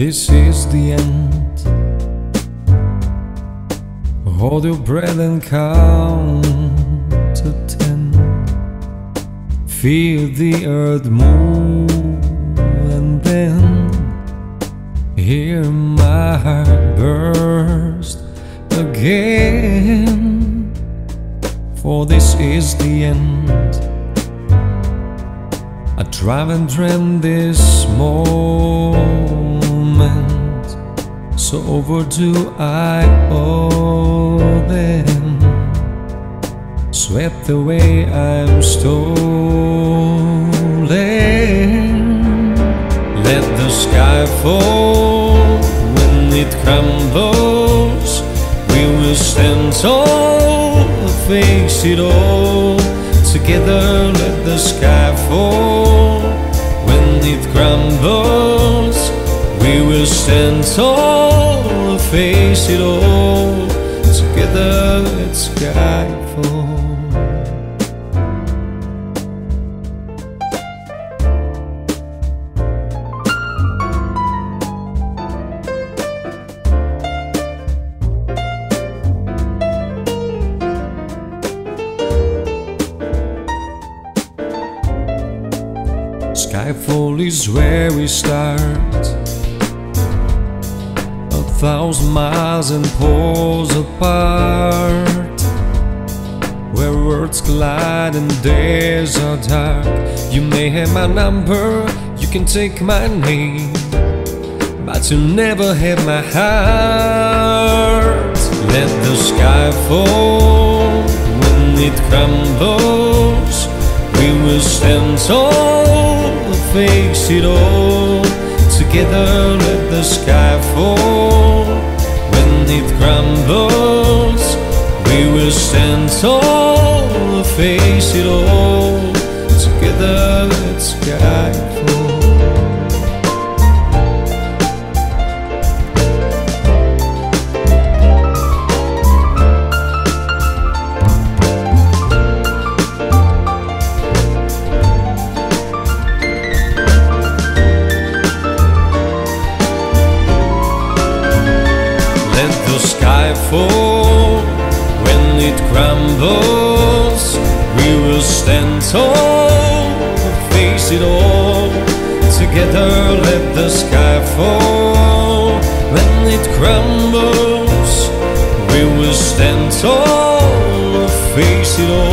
This is the end. Hold your breath and count to ten. Feel the earth move and then hear my heart burst again. For this is the end. I try and dream this moment. So overdue I owe them. Swept away I'm stolen. Let the sky fall when it crumbles. We will stand tall, face it all. Together let the sky fall when it crumbles. We will stand tall, face it all. Together let sky fall. Skyfall is where we start. Thousand miles and poles apart. Where words collide and days are dark. You may have my number, you can take my name. But you never have my heart. Let the sky fall when it crumbles. We will stand tall, face it all. Together let the sky fall. When it crumbles, we will stand tall, face it all. Together let sky fall when it crumbles. We will stand tall, face it all. Together, let the sky fall when it crumbles. We will stand tall, face it all.